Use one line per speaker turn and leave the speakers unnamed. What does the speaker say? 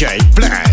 DJ
Black.